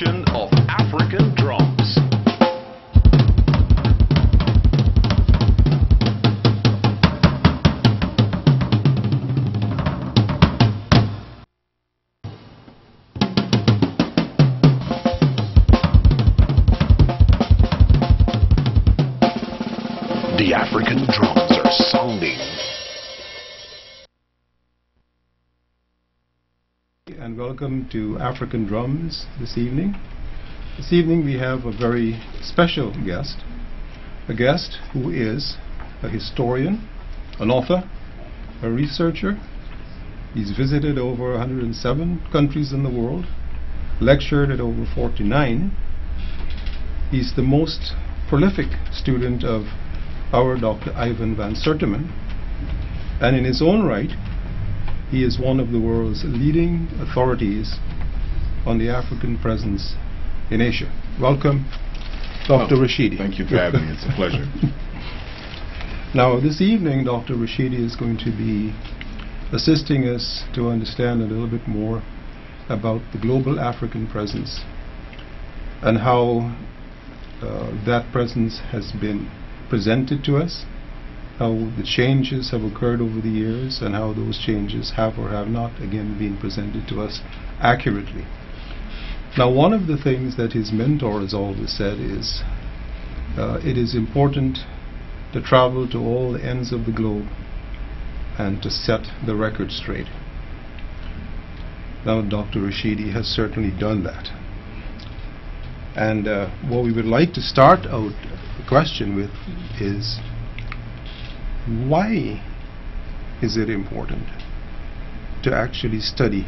of African Drums. The African drums welcome to African Drums this evening. This evening we have a very special guest, a guest who is a historian, an author, a researcher. He's visited over 107 countries in the world, lectured at over 49. He's the most prolific student of our Dr. Ivan van Sertima, and in his own right, he is one of the world's leading authorities on the African presence in Asia. Welcome, Dr. Oh, Rashidi. Thank you for having me. It's a pleasure. Now, this evening, Dr. Rashidi is going to be assisting us to understand a little bit more about the global African presence and how uh, that presence has been presented to us, how the changes have occurred over the years, and how those changes have or have not, again, been presented to us accurately. Now, one of the things that his mentor has always said is uh, it is important to travel to all the ends of the globe and to set the record straight. Now, Dr. Rashidi has certainly done that. And uh, what we would like to start out the question with is why is it important to actually study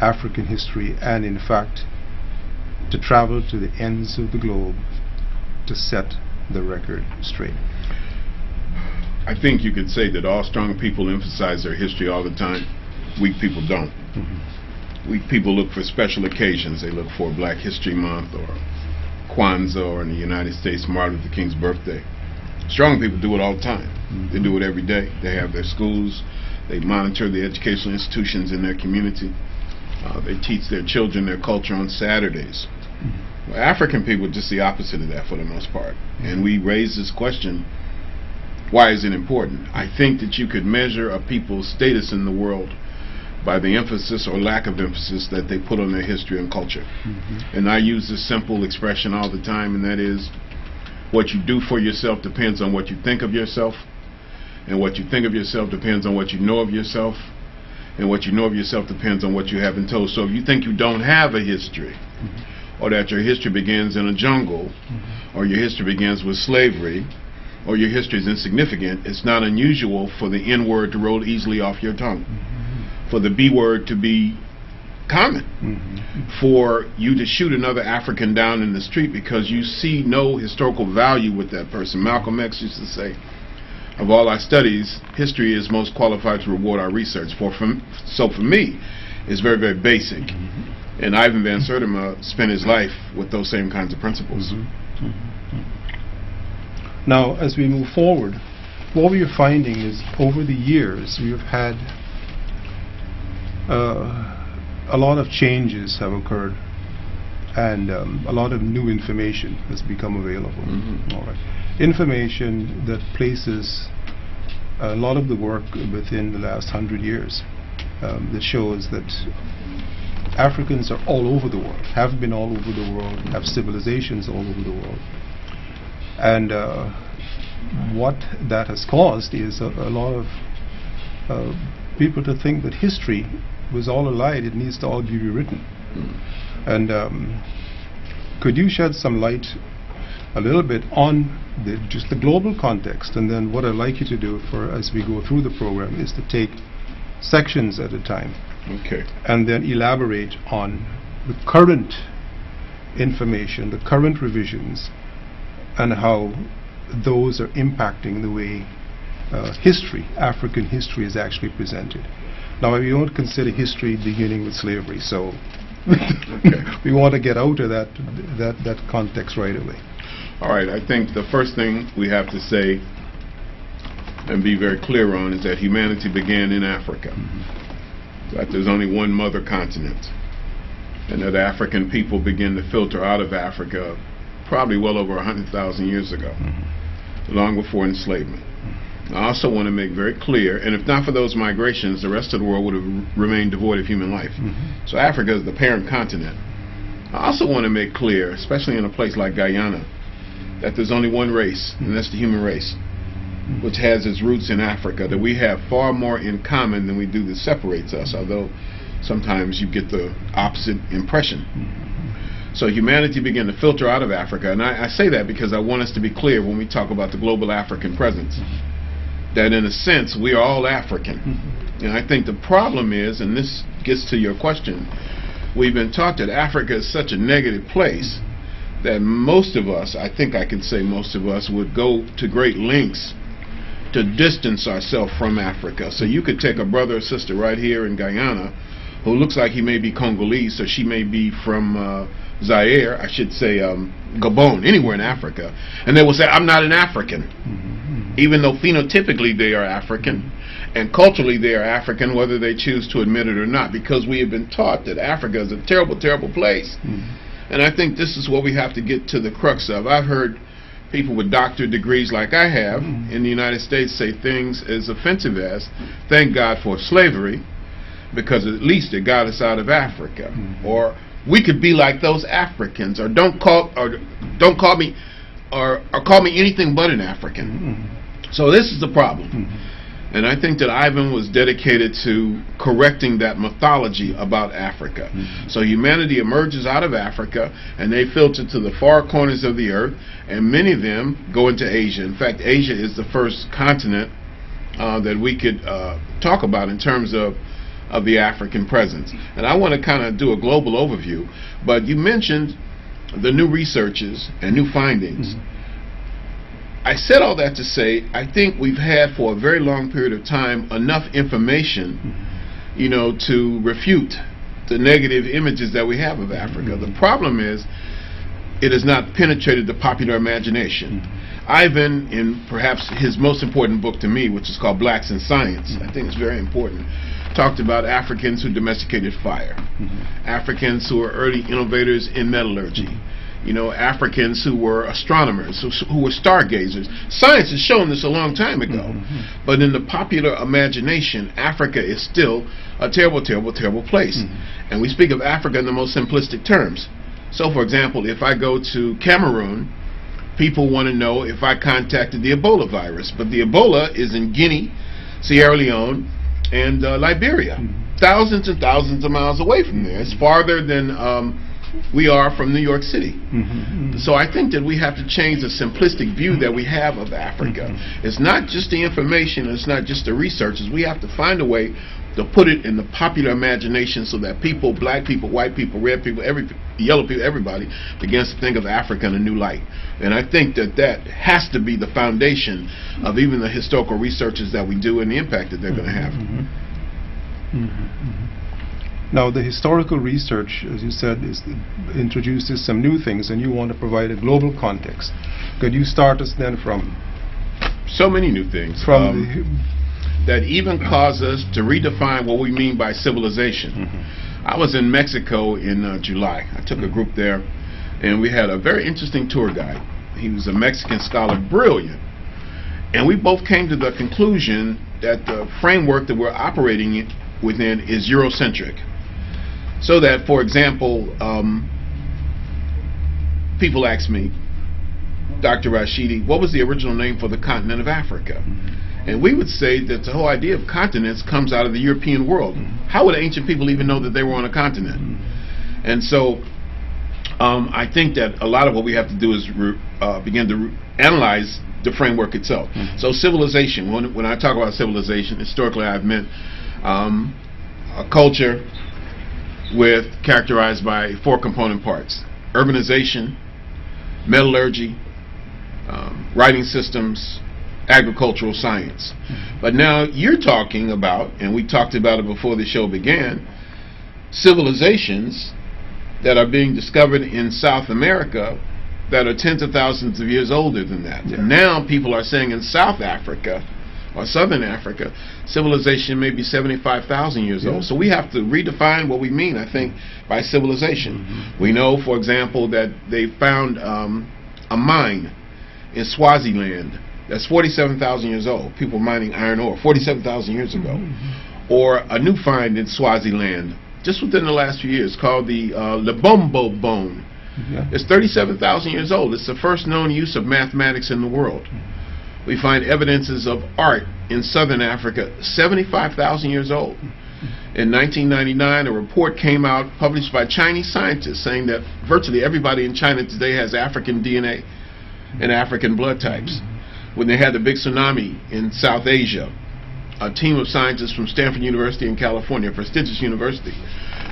African history and, in fact, to travel to the ends of the globe to set the record straight? I think you could say that all strong people emphasize their history all the time. Weak people don't. Mm-hmm. Weak people look for special occasions. They look for Black History Month or Kwanzaa or in the United States Martin Luther King's birthday. Strong people do it all the time. They do it every day. They have their schools. They monitor the educational institutions in their community. Uh, they teach their children their culture on Saturdays. Well, African people are just the opposite of that for the most part. And we raise this question why is it important? I think that you could measure a people's status in the world by the emphasis or lack of emphasis that they put on their history and culture. And I use this simple expression all the time, and that is what you do for yourself depends on what you think of yourself, and what you think of yourself depends on what you know of yourself, and what you know of yourself depends on what you haven't told. So if you think you don't have a history, mm-hmm. or that your history begins in a jungle, mm-hmm. or your history begins with slavery, or your history is insignificant, it's not unusual for the N word to roll easily off your tongue, mm-hmm. for the B word to be common, mm-hmm. for you to shoot another African down in the street because you see no historical value with that person. Malcolm X used to say, of all our studies, history is most qualified to reward our research. For, from, so for me, it's very, very basic. Mm-hmm. And Ivan Van Sertima spent his life with those same kinds of principles. Mm-hmm. Now, as we move forward, what we are finding is over the years we have had uh, a lot of changes have occurred and um, a lot of new information has become available. Mhm. All right. Information that places a lot of the work within the last hundred years um, that shows that Africans are all over the world, have been all over the world, have civilizations all over the world. And uh, what that has caused is a, a lot of uh, people to think that history was all a lie, it needs to all be rewritten. And um, could you shed some light a little bit on the, just the global context? And then what I'd like you to do for as we go through the program is to take sections at a time Okay. and then elaborate on the current information, the current revisions, and how those are impacting the way uh, history, African history, is actually presented. Now, we don't consider history beginning with slavery, so we want to get out of that, that, that context right away. All right, I think the first thing we have to say and be very clear on is that humanity began in Africa. Mm-hmm. That there's only one mother continent. and that African people begin to filter out of Africa probably well over 100,000 years ago, mm-hmm. long before enslavement. I also want to make very clear, and if not for those migrations, the rest of the world would have remained devoid of human life. Mm-hmm. So Africa is the parent continent. I also want to make clear, especially in a place like Guyana, that there's only one race, and that's the human race, which has its roots in Africa, that we have far more in common than we do that separates us, although sometimes you get the opposite impression. So humanity began to filter out of Africa, and I, I say that because I want us to be clear when we talk about the global African presence, that in a sense we are all African. And I think the problem is, and this gets to your question, we've been taught that Africa is such a negative place that most of us, I think I can say most of us, would go to great lengths to distance ourselves from Africa. So you could take a brother or sister right here in Guyana who looks like he may be Congolese or she may be from uh, Zaire, I should say um, Gabon, anywhere in Africa, and they will say, I'm not an African. Mm-hmm. Even though phenotypically they are African mm-hmm. and culturally they are African, whether they choose to admit it or not, because we have been taught that Africa is a terrible, terrible place. Mm-hmm. And I think this is what we have to get to the crux of. I've heard people with doctorate degrees like I have in the United States say things as offensive as, thank God for slavery, because at least it got us out of Africa. Or we could be like those Africans, or don't call or don't call me or, or call me anything but an African. So this is the problem. And I think that Ivan was dedicated to correcting that mythology about Africa. So humanity emerges out of Africa and they filter to the far corners of the earth, and many of them go into Asia. In fact, Asia is the first continent uh, that we could uh, talk about in terms of of the African presence. And I want to kind of do a global overview, but you mentioned the new researches and new findings. Mm-hmm. I said all that to say I think we've had for a very long period of time enough information, mm-hmm. you know, to refute the negative images that we have of Africa. The mm-hmm. problem is it has not penetrated the popular imagination. Ivan, in perhaps his most important book to me, which is called Blacks in Science, I think it's very important, talked about Africans who domesticated fire, mm-hmm. Africans who were early innovators in metallurgy, you know, Africans who were astronomers, who, who were stargazers. Science has shown this a long time ago, mm-hmm. but in the popular imagination, Africa is still a terrible, terrible, terrible place. Mm-hmm. And we speak of Africa in the most simplistic terms. So, for example, if I go to Cameroon, people want to know if I contacted the Ebola virus, but the Ebola is in Guinea, Sierra Leone, and uh, Liberia, thousands and thousands of miles away from there. It's farther than um, we are from New York City. Mm-hmm. So I think that we have to change the simplistic view that we have of Africa. Mm-hmm. It's not just the information, it's not just the researchers. We have to find a way to put it in the popular imagination so that people, black people, white people, red people, every yellow people, everybody begins to think of Africa in a new light. And I think that that has to be the foundation of even the historical researches that we do and the impact that they're going to have. Mm-hmm. Now, the historical research, as you said, is introduces some new things, and you want to provide a global context. Could you start us then from So many new things. from Um, that even cause us to redefine what we mean by civilization. I was in Mexico in uh, July. I took a group there, and we had a very interesting tour guide. He was a Mexican scholar, brilliant. And we both came to the conclusion that the framework that we're operating in- within is Eurocentric. So that, for example, um, people ask me, Dr. Rashidi, what was the original name for the continent of Africa? And we would say that the whole idea of continents comes out of the European world. How would ancient people even know that they were on a continent? And so um, I think that a lot of what we have to do is uh, begin to analyze the framework itself. So civilization, when, when I talk about civilization, historically I've meant um, a culture with characterized by four component parts: urbanization, metallurgy, um, writing systems, agricultural science. But now you're talking about, and we talked about it before the show began, civilizations that are being discovered in South America that are tens of thousands of years older than that. And now people are saying in South Africa, or southern Africa, civilization may be 75,000 years Yeah. old. So we have to redefine what we mean, I think, by civilization. Mm-hmm. We know, for example, that they found um, a mine in Swaziland that's 47,000 years old. People mining iron ore 47,000 years ago. Or a new find in Swaziland just within the last few years called the uh, Lebombo bone. Yeah. It's 37,000 years old. It's the first known use of mathematics in the world. We find evidences of art in southern Africa 75,000 years old. In 1999, a report came out published by Chinese scientists saying that virtually everybody in China today has African DNA and African blood types. When they had the big tsunami in South Asia, a team of scientists from Stanford University in California, a prestigious university,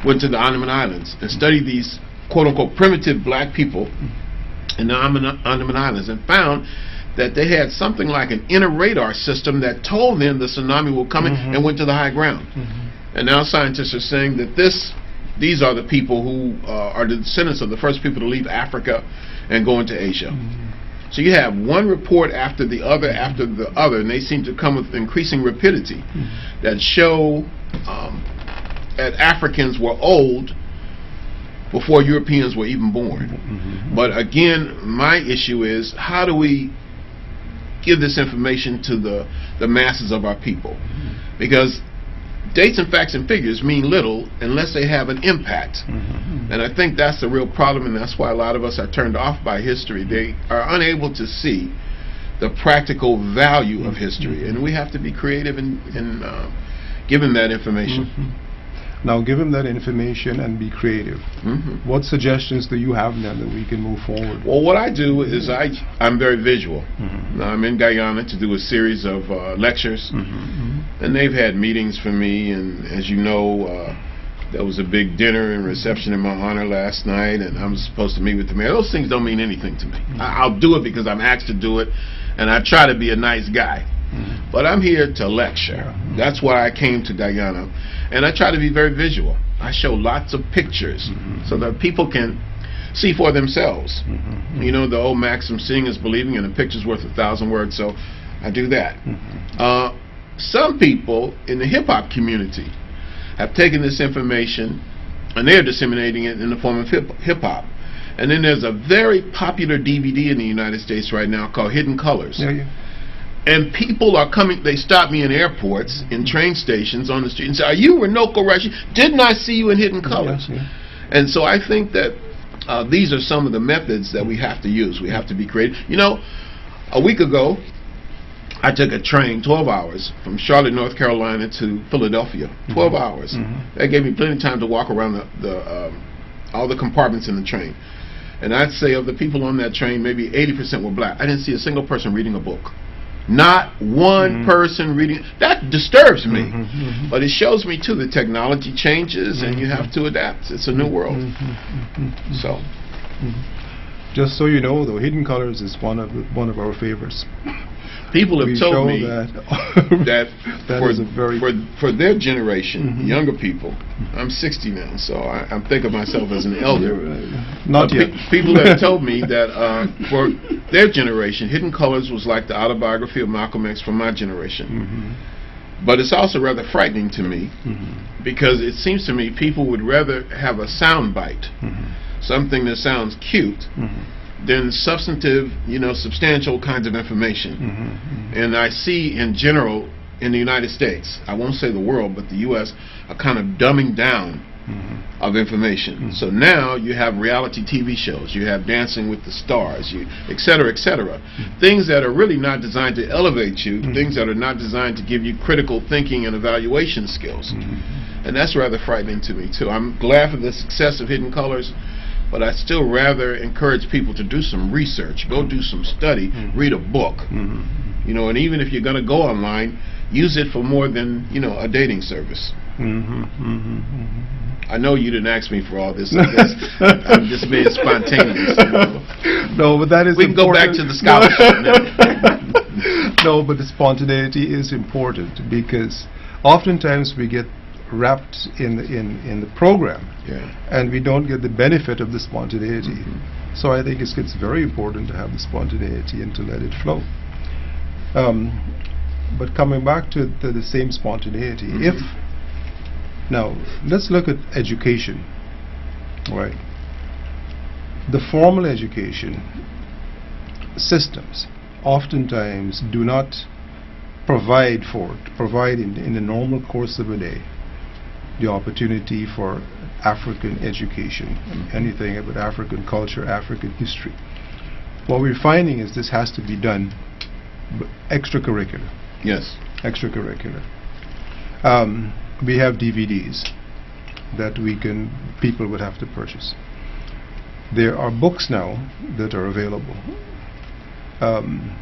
went to the Andaman Islands and studied these quote unquote primitive black people in the Andaman Islands and found that they had something like an inner radar system that told them the tsunami was coming mm-hmm. and went to the high ground. Mm-hmm. And now scientists are saying that this, these are the people who uh, are the descendants of the first people to leave Africa and go into Asia. Mm-hmm. So you have one report after the other after the other, and they seem to come with increasing rapidity that show um, that Africans were old before Europeans were even born. But again, my issue is how do we give this information to the, the masses of our people? Because dates and facts and figures mean little unless they have an impact. And I think that's the real problem, and that's why a lot of us are turned off by history. They are unable to see the practical value of history, and we have to be creative in, in uh, giving that information. Now, give him that information and be creative. Mhm. What suggestions do you have then that we can move forward? Well, what I do is I I'm very visual. Now, I'm in Guyana to do a series of uh, lectures, and they've had meetings for me. And as you know, uh, there was a big dinner and reception in my honor last night, and I'm supposed to meet with the mayor. Those things don't mean anything to me. I, I'll do it because I'm asked to do it, and I try to be a nice guy. But I'm here to lecture. That's why I came to Guyana. And I try to be very visual. I show lots of pictures mm-hmm. so that people can see for themselves. Mm-hmm. You know, the old maxim, seeing is believing, and a picture's worth a thousand words, so I do that. Mm-hmm. Uh, some people in the hip hop community have taken this information and they're disseminating it in the form of hip hip hop. And then there's a very popular DVD in the United States right now called Hidden Colors. Yeah, yeah. And people are coming, they stop me in airports, in train stations, on the street, and say, Are you Runoko Rashi? Didn't I see you in Hidden Colors? Yeah, yeah. And so I think that uh, these are some of the methods that we have to use. We have to be creative. You know, a week ago, I took a train 12 hours from Charlotte, North Carolina to Philadelphia. 12 hours. That gave me plenty of time to walk around the, the um, all the compartments in the train. And I'd say of the people on that train, maybe 80% were black. I didn't see a single person reading a book. Not one mm-hmm. person reading. That disturbs me. Mm-hmm. Mm-hmm. But it shows me, too, that technology changes and you have to adapt. It's a new world. So, Just so you know, though, Hidden Colors is one of one of our favorites. People have we told me that that, that for, is a very for for their generation, Mhm. younger people. I'm 60 now, so I, I'm thinking of myself as an elder. Not Uh, yet. pe- people have told me that uh, for their generation, Hidden Colors was like the autobiography of Malcolm X for my generation. Mhm, But it's also rather frightening to me mhm, because it seems to me people would rather have a sound bite, mhm, something that sounds cute, mhm, than substantive, you know, substantial kinds of information. mhm, And I see in general in the United States, I won't say the world, but the U.S., a kind of dumbing down mhm, of information. Mm-hmm. So now you have reality TV shows, you have Dancing with the Stars, you, et cetera, et cetera. Mm-hmm. Things that are really not designed to elevate you, things that are not designed to give you critical thinking and evaluation skills. And that's rather frightening to me, too. I'm glad for the success of Hidden Colors, but I still rather encourage people to do some research, go do some study, read a book. mhm. You know, and even if you're going to go online, use it for more than, you know, a dating service. Mhm, mhm, mhm. I know you didn't ask me for all this. I guess I'm just being spontaneous. you know. no, but that is We can go back to the scholarship no, but the spontaneity is important because oftentimes we get wrapped in the, in in the program Yeah. and we don't get the benefit of the spontaneity. Mm-hmm. So I think it's, it's very important to have the spontaneity and to let it flow. Um, but coming back to the, the same spontaneity, if now let's look at education, right? The formal education systems oftentimes do not provide for provide in, in the normal course of a day the opportunity for African education, anything about African culture, African history. What we're finding is this has to be done b- extracurricular, Yes. extracurricular. Um, we have DVDs that we can, people would have to purchase. There are books now that are available. Um,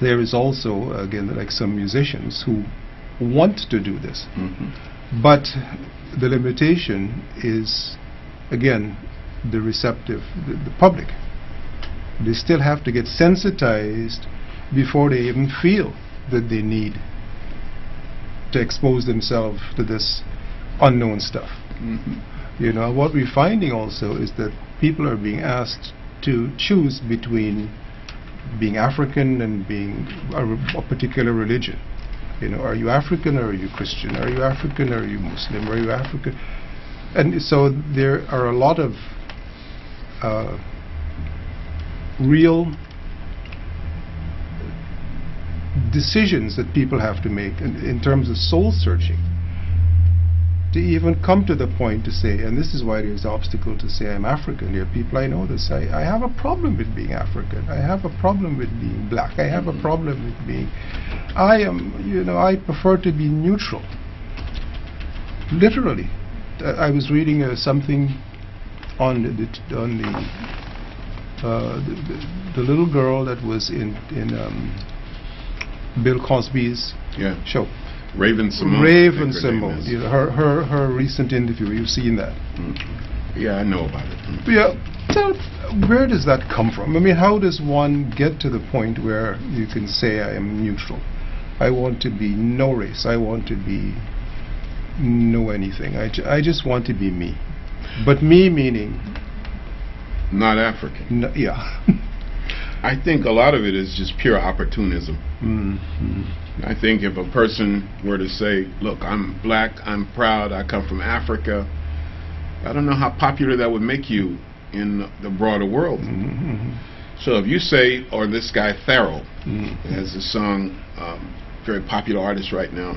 there is also, again, like some musicians who want to do this. hmm But the limitation is, again, the receptive, the, the public. They still have to get sensitized before they even feel that they need to expose themselves to this unknown stuff. hmm You know, what we're finding also is that people are being asked to choose between being African and being a, a particular religion. You know, are you African or are you Christian? Are you African or are you Muslim? Are you African? And so there are a lot of uh, real decisions that people have to make in, in terms of soul searching to even come to the point to say, and this is why there's an obstacle to say I'm African. There are people I know that say I have a problem with being African. I have a problem with being black. I have a problem with being. I am, you know, I prefer to be neutral. Literally, Uh, I was reading uh, something on the, on the, uh, the, the the little girl that was in in um, Bill Cosby's Yeah. show. Raven-Symoné. Raven Simone, you know, her, her, her recent interview, you've seen that. Yeah, I know about it. Mm. Yeah, so where does that come from? I mean, how does one get to the point where you can say I am neutral? I want to be no race. I want to be no anything. I, ju- I just want to be me. But me meaning, Not African. yeah. I think a lot of it is just pure opportunism. mm mm. I think if a person were to say, look, I'm black, I'm proud, I come from Africa, I don't know how popular that would make you in the broader world. Mhm, So if you say, or this guy Pharrell mhm, has a song, um, very popular artist right now,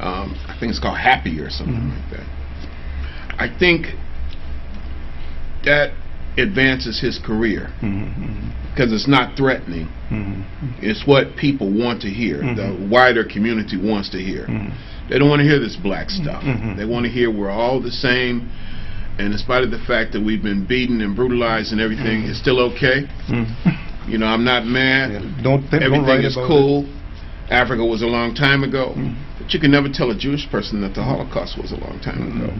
um, I think it's called Happy or something Mhm. like that. I think that advances his career mhm, mhm, because it's not threatening. mhm, It's what people want to hear, the Mhm. wider community wants to hear. mhm. They don't want to hear this black stuff. Mhm. They want to hear we're all the same, and in spite of the fact that we've been beaten and brutalized and everything, Mhm. it's still okay. You know, I'm not mad. Yeah, Don't, think, don't Everything is about cool. Africa was a long time ago, but you can never tell a Jewish person that the Holocaust was a long time it. ago.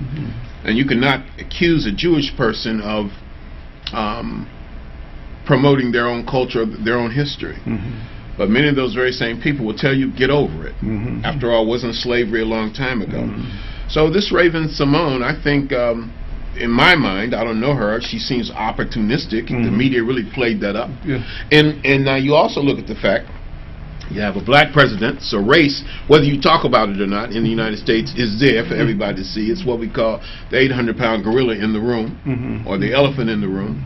And you cannot accuse a Jewish person of um, promoting their own culture, their own history. Mhm. But many of those very same people will tell you, get over it. Mhm. After all, wasn't slavery a long time ago? Mhm. So this Raven-Symoné, I think, um, in my mind, I don't know her. She seems opportunistic. The Mhm. media really played that up. Yeah. And and now you also look at the fact you have a black president, so race, whether you talk about it or not, in the United States is there for everybody to see. It's what we call the 800 pound gorilla in the room, Mhm. or the elephant in the room.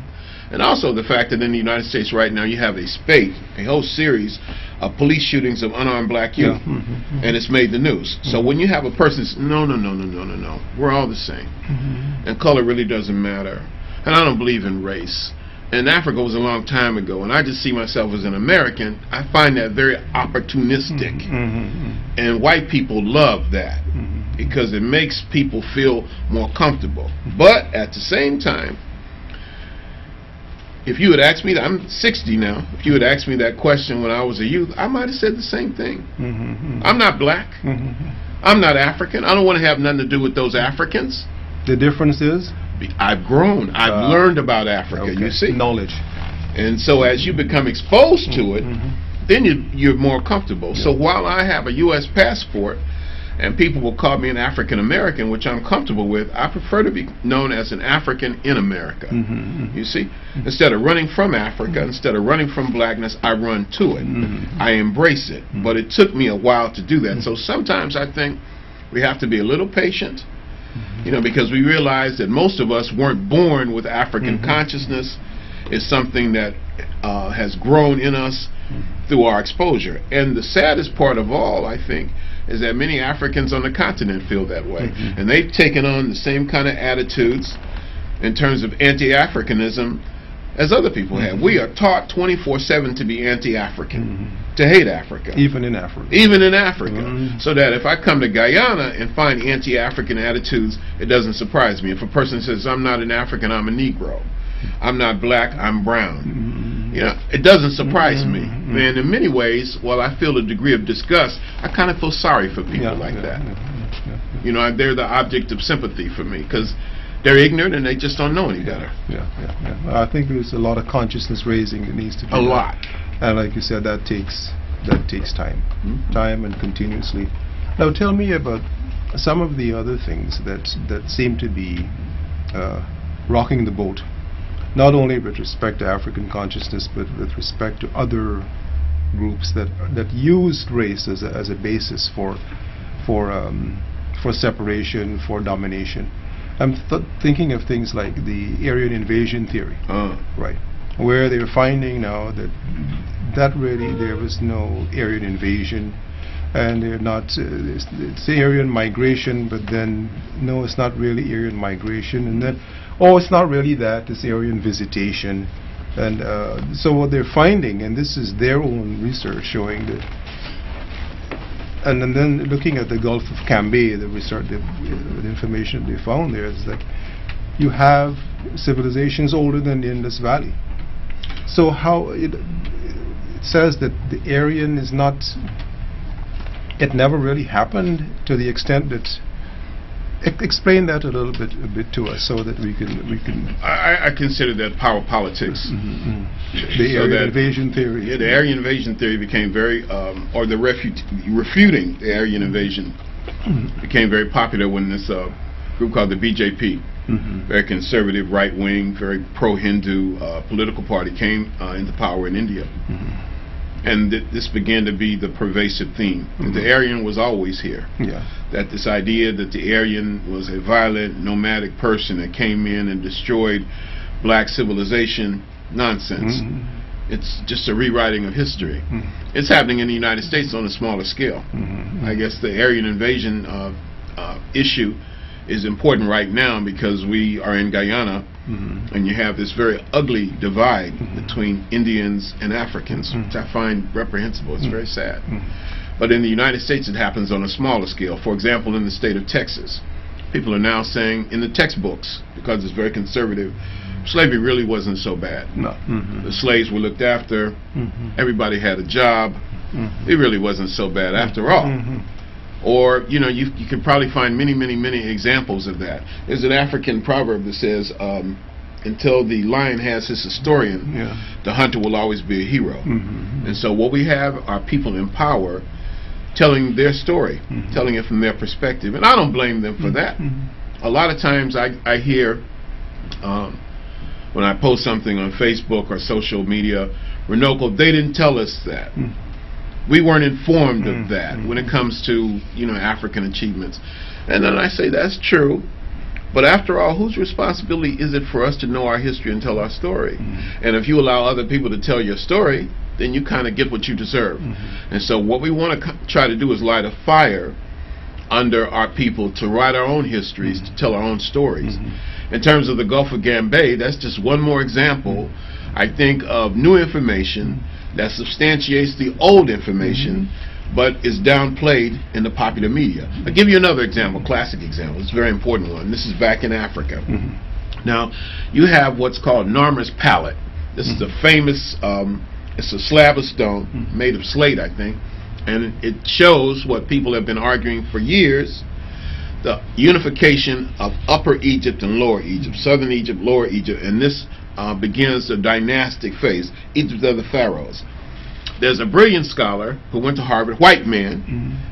And also the fact that in the United States right now you have a spate, a whole series of police shootings of unarmed black youth, Yeah. Mhm. and it's made the news. So when you have a person, s- no, no, no, no, no, no, no, we're all the same Mhm. and color really doesn't matter. And I don't believe in race. And Africa was a long time ago, and I just see myself as an American. I find that very opportunistic, Mhm. and white people love that because it makes people feel more comfortable. But at the same time, if you had asked me that, I'm 60 now. If you had asked me that question when I was a youth, I might have said the same thing. Mhm. I'm not black. Mhm. I'm not African. I don't want to have nothing to do with those Africans. The difference is I've grown. I've Ah. learned about Africa. You see, knowledge. and so as you become exposed to it, Mhm. then you, you're more comfortable. So while I have a U.S. passport, and people will call me an African American, which I'm comfortable with. I prefer to be known as an African in America. Mm-hmm. You see, instead of running from Africa, instead of running from blackness, I run to it. Mhm. I embrace it. Mm-hmm. But it took me a while to do that. So sometimes I think we have to be a little patient, Mm-hmm. you know, because we realize that most of us weren't born with African consciousness. It's something that uh, has grown in us through our exposure. And the saddest part of all, I think, is that many Africans on the continent feel that way. Mhm. And they've taken on the same kind of attitudes in terms of anti-Africanism as other people have. We are taught 24/7 to be anti-African, Mhm. to hate Africa. Even in Africa. Even in Africa. Mhm. So that if I come to Guyana and find anti-African attitudes, it doesn't surprise me. If a person says, I'm not an African, I'm a Negro. I'm not black, I'm brown. Mhm. You know, it doesn't surprise me. Mhm. And in many ways, while I feel a degree of disgust, I kind of feel sorry for people Yeah, like yeah, that. yeah. You know, they're the object of sympathy for me because they're ignorant and they just don't know any better. Yeah, yeah, yeah. I think there's a lot of consciousness raising that needs to be A done. lot. And like you said, that takes that takes time, Mhm. time and continuously. Now, tell me about some of the other things that that seem to be uh, rocking the boat, not only with respect to African consciousness, but with respect to other groups that that used race as a, as a basis for for um, for separation, for domination. I'm th- thinking of things like the Aryan invasion theory. Uh, Right. Where they're finding now that that really there was no Aryan invasion, and they're not. Uh, it's, it's Aryan migration, but then no, it's not really Aryan migration, and then oh, it's not really that. It's Aryan visitation, and uh, so what they're finding, and this is their own research showing that. And, and then looking at the Gulf of Cambay, the research, the, uh, the information they found there is that you have civilizations older than the Indus Valley. So how it, it says that the Aryan is not, it never really happened to the extent that. Ex- explain that a little bit, a bit to us, so that we can we can. I, I consider that power politics. Mhm, mhm. The So Aryan invasion theory. Yeah, the Aryan invasion theory became very, um, or the refut- refuting the Aryan invasion Mhm, became very popular when this uh, group called the BJP, mhm, very conservative, right wing, very pro Hindu uh, political party, came uh, into power in India. And th- this began to be the pervasive theme. that The Mhm. Aryan was always here. Yeah. That this idea that the Aryan was a violent, nomadic person that came in and destroyed black civilization, nonsense. Mhm, It's just a rewriting of history. mhm, It's happening in the United States on a smaller scale. mhm, I guess the Aryan invasion uh, uh, issue is important right now because we are in Guyana mhm. and you have this very ugly divide Mhm. between Indians and Africans, Mhm. which I find reprehensible. It's very sad. Mhm. But in the United States, it happens on a smaller scale. For example, in the state of Texas, people are now saying in the textbooks, because it's very conservative, slavery really wasn't so bad. No. Mhm, The slaves were looked after, everybody had a job. It really wasn't so bad after all. Or, you know, you, you can probably find many, many, many examples of that. There's an African proverb that says, um, until the lion has his historian, Yeah. the hunter will always be a hero. Mhm. And so what we have are people in power telling their story, Mhm. telling it from their perspective. And I don't blame them for that. Mhm. A lot of times I, I hear um, when I post something on Facebook or social media, Runoko, they didn't tell us that. We weren't informed Mm, of that mm. when it comes to, you know, African achievements. And then I say that's true. But after all, whose responsibility is it for us to know our history and tell our story? Mhm. And if you allow other people to tell your story, then you kind of get what you deserve. Mhm. And so what we want to try to do is light a fire under our people to write our own histories, to tell our own stories. Mhm. In terms of the Gulf of Cambay, that's just one more example, I think, of new information that substantiates the old information, but is downplayed in the popular media. I'll give you another example, classic example. It's a very important one. This is back in Africa. Mhm. Now, you have what's called Narmer's Palette. This is a famous, um, it's a slab of stone Mhm. made of slate, I think, and it shows what people have been arguing for years the unification of Upper Egypt and Lower Egypt, Southern Egypt, Lower Egypt, and this uh, begins the dynastic phase, Egypt of the Pharaohs. there's a brilliant scholar who went to Harvard, white man,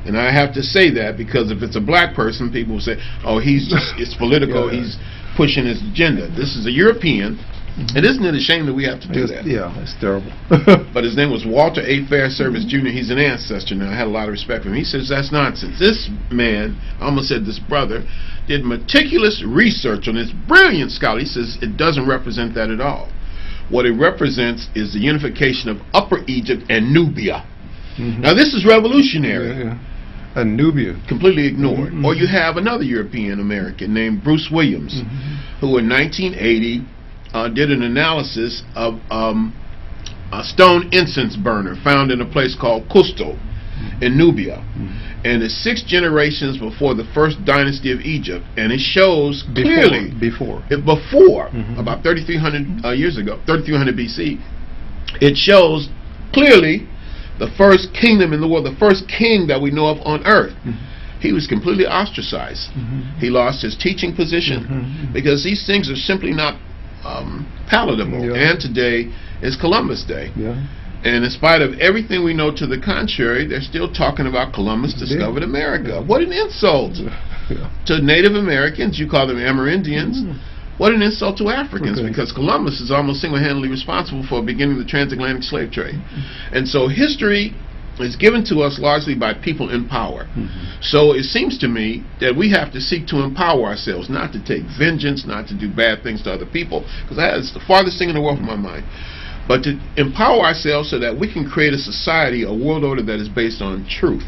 and I have to say that because if it's a black person, people will say, "Oh, he's just it's political. Yeah. He's pushing his agenda." This is a European, and isn't it a shame that we have to do It's- that? Yeah, it's terrible. But his name was Walter A. Fairservis Jr. He's an ancestor now. I had a lot of respect for him. He says that's nonsense. This man, I almost said this brother, did meticulous research on this brilliant scholar. He says it doesn't represent that at all. What it represents is the unification of Upper Egypt and Nubia. Now this is revolutionary yeah, yeah. And Nubia. completely ignored. Mhm. Or you have another European American named Bruce Williams, who in 1980 uh, did an analysis of um, a stone incense burner found in a place called Qustul in Nubia. And it's six generations before the first dynasty of Egypt. And it shows Before, clearly Before. it- before Mhm. about 3,300 uh, years ago, 3,300 BC, it shows clearly the first kingdom in the world, the first king that we know of on earth. He was completely ostracized. He lost his teaching position Mhm. because these things are simply not um, palatable. Yeah. And today is Columbus Day. Yeah. And in spite of everything we know to the contrary, they're still talking about Columbus discovered America. What an insult Yeah. to Native Americans. You call them Amerindians. What an insult to Africans Okay. because Columbus is almost single-handedly responsible for beginning the transatlantic slave trade. And so history is given to us largely by people in power. Mm-hmm. So it seems to me that we have to seek to empower ourselves, not to take vengeance, not to do bad things to other people, because that is the farthest thing in the world from my mind. But to empower ourselves so that we can create a society, a world order that is based on truth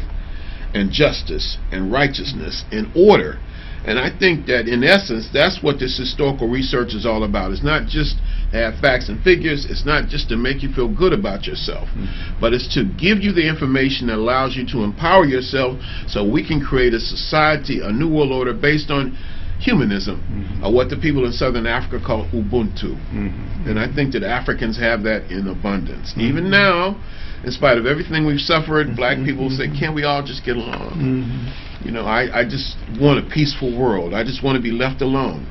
and justice and righteousness and order. And I think that in essence, that's what this historical research is all about. It's not just to have facts and figures. It's not just to make you feel good about yourself, mm-hmm. but it's to give you the information that allows you to empower yourself so we can create a society, a new world order based on humanism, or what the people in southern Africa call Ubuntu. Mhm. And I think that Africans have that in abundance. Even now, in spite of everything we've suffered, black people say, can't we all just get along? Mhm. You know, I, I just want a peaceful world. I just want to be left alone.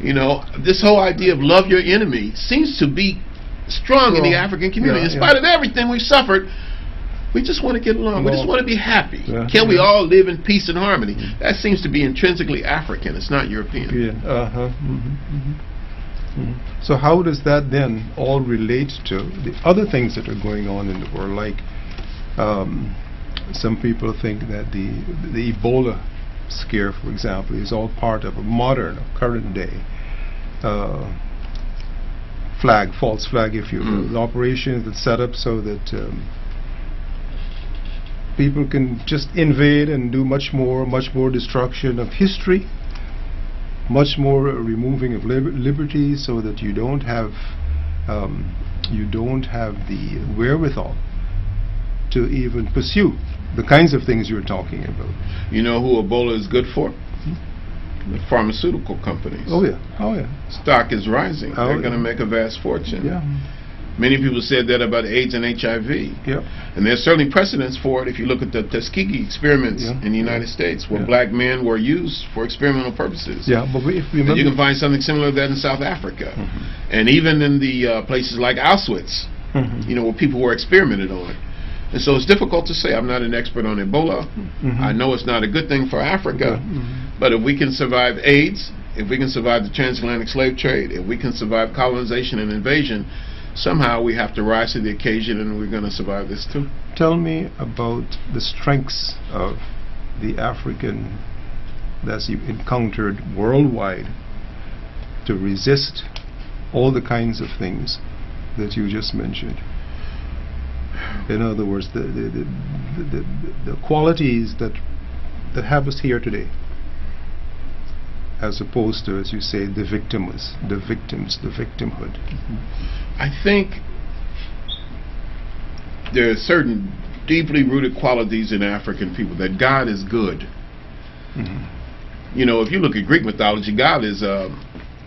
You know, this whole idea of love your enemy seems to be strong in the African community. Yeah, in spite yeah. of everything we've suffered, we just want to get along. We just want to be happy. yeah, Can we all live in peace and harmony? That seems to be intrinsically African. It's not European. Yeah. Uh-huh. Mhm, mhm. Mhm. So how does that then all relate to the other things that are going on in the world? Like um, some people think that the the Ebola scare, for example, is all part of a modern, current day uh, flag, false flag, if you will, Mm. the operation that's set up so that um, people can just invade and do much more, much more destruction of history, much more uh, removing of lib- liberty, so that you don't have um, you don't have the wherewithal to even pursue the kinds of things you're talking about. You know who Ebola is good for? The pharmaceutical companies. Oh yeah, oh yeah, Stock is rising. Oh, They're yeah. going to make a vast fortune. yeah, Many people said that about AIDS and HIV. yeah. And there's certainly precedence for it if you look at the Tuskegee experiments Yeah. in the United States, where Yeah. black men were used for experimental purposes. Yeah, but we- if we remember, you can find something similar to that in South Africa. And even in the uh, places like Auschwitz, Mhm. you know, where people were experimented on. And so it's difficult to say. I'm not an expert on Ebola. Mhm. I know it's not a good thing for Africa. Mhm. But if we can survive AIDS, if we can survive the transatlantic slave trade, if we can survive colonization and invasion, somehow we have to rise to the occasion and we're going to survive this too. tell me about the strengths of the African that you've encountered worldwide to resist all the kinds of things that you just mentioned. In other words, the, the, the, the qualities that that have us here today, as opposed to, as you say, the victims, the victims, the victimhood. Mm-hmm. I think there are certain deeply rooted qualities in African people that God is good. Mhm. You know, if you look at Greek mythology, God is uh,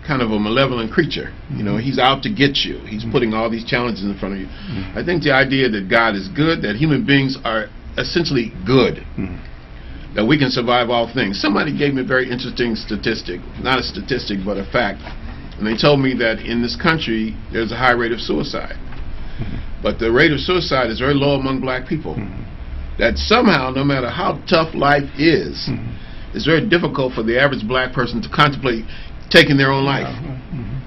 kind of a malevolent creature. You know, mm-hmm. He's out to get you. He's mm-hmm. putting all these challenges in front of you. I think the idea that God is good, that human beings are essentially good. That we can survive all things. Somebody gave me a very interesting statistic, not a statistic, but a fact. And they told me that in this country, there's a high rate of suicide. but the rate of suicide is very low among black people. Mhm. That somehow, no matter how tough life is, Mhm. it's very difficult for the average black person to contemplate taking their own life.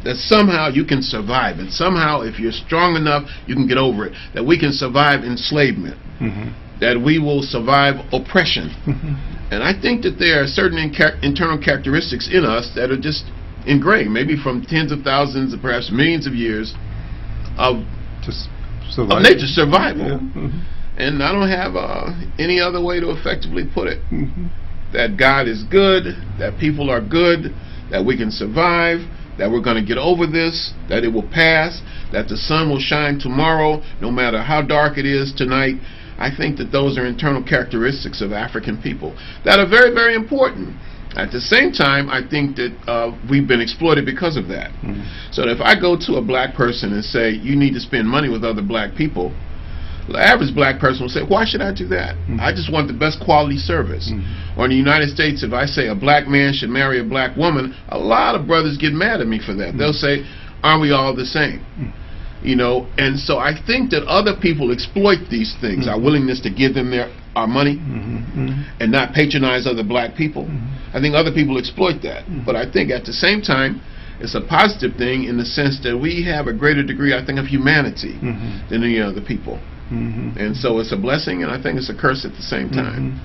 That somehow you can survive and Somehow, if you're strong enough, you can get over it. That we can survive enslavement. Mhm. That we will survive oppression. And I think that there are certain internal characteristics in us that are just ingrained, maybe from tens of thousands, or perhaps millions of years of, Just of nature's survival. Yeah. Mhm. And I don't have uh, any other way to effectively put it. Mhm. That God is good, that people are good, that we can survive, that we're going to get over this, that it will pass, that the sun will shine tomorrow, no matter how dark it is tonight. I think that those are internal characteristics of African people that are very, very important. At the same time, I think that uh, we've been exploited because of that. Mhm. So if I go to a black person and say, you need to spend money with other black people, the average black person will say, why should I do that? Mhm. I just want the best quality service. Mhm. Or in the United States, if I say a black man should marry a black woman, a lot of brothers get mad at me for that. They'll say, aren't we all the same? You know, and so I think that other people exploit these things, Mhm. our willingness to give them their our money Mhm. Mhm. and not patronize other black people. Mhm. I think other people exploit that. Mhm. But I think at the same time, it's a positive thing in the sense that we have a greater degree, I think, of humanity Mhm. than any other people. And so it's a blessing and I think it's a curse at the same time.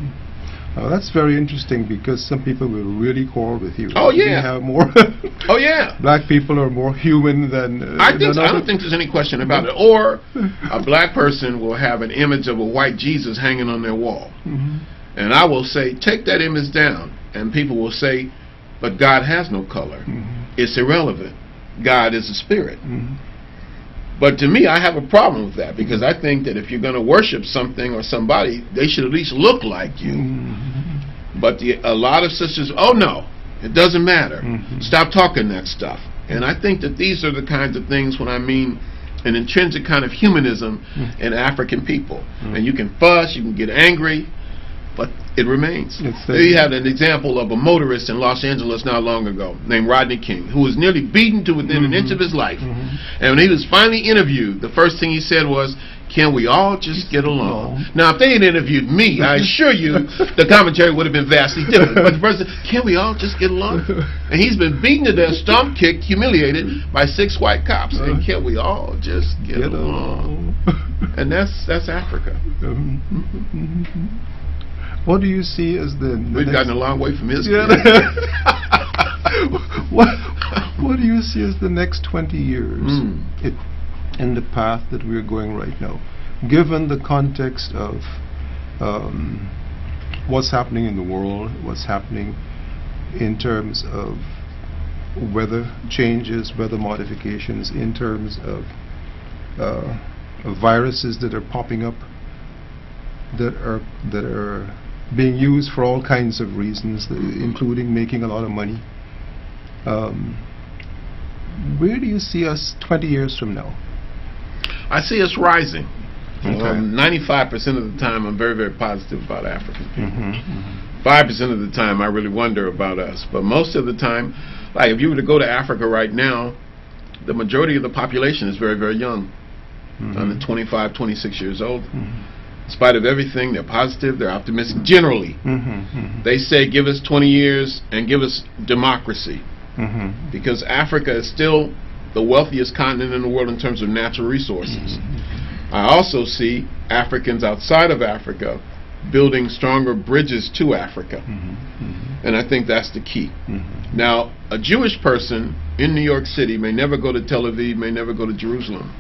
Oh, that's very interesting because some people will really quarrel with you. Oh, We yeah. have more. Oh, yeah. Black people are more human than. Uh, I think I don't think there's any question about it. Or a black person will have an image of a white Jesus hanging on their wall. Mhm. And I will say, take that image down. And people will say, but God has no color. Mhm. It's irrelevant. God is a spirit. Mhm. But to me, I have a problem with that because I think that if you're going to worship something or somebody, they should at least look like you. Mhm. But the, a lot of sisters, oh no, it doesn't matter. Mhm. Stop talking that stuff. And I think that these are the kinds of things when I mean an intrinsic kind of humanism Mm. in African people. Mm. And you can fuss, you can get angry, but it remains. There you have an example of a motorist in Los Angeles not long ago named Rodney King, who was nearly beaten to within an Mhm. inch of his life. Mhm. And when he was finally interviewed, the first thing he said was, "Can we all just get along?" along. Now, if they had interviewed me, I assure you, the commentary would have been vastly different. But the person, "Can we all just get along?" And he's been beaten to death, stomped, kicked, humiliated by six white cops. And can we all just get, Get along? along. And that's that's Africa. Um, What do you see as the? the We've next- gotten a long way from history. Yeah. what What do you see as the next twenty years Mm. it, in the path that we're going right now, given the context of um, what's happening in the world, what's happening in terms of weather changes, weather modifications, in terms of uh, of viruses that are popping up, that are that are being used for all kinds of reasons, including making a lot of money. Um, where do you see us 20 years from now? I see us rising. Okay. Um, 95% of the time, I'm very, very positive about African people. Mm-hmm. Five percent of the time, I really wonder about us. But most of the time, like if you were to go to Africa right now, the majority of the population is very, very young, Mm-hmm. under 25, 26 years old. In spite of everything, they're positive, they're optimistic. Generally, Mm-hmm. they say, give us 20 years and give us democracy, Mm-hmm. because Africa is still the wealthiest continent in the world in terms of natural resources. I also see Africans outside of Africa building stronger bridges to Africa. Mm-hmm. And I think that's the key. Mm-hmm. Now, a Jewish person in New York City may never go to Tel Aviv, may never go to Jerusalem,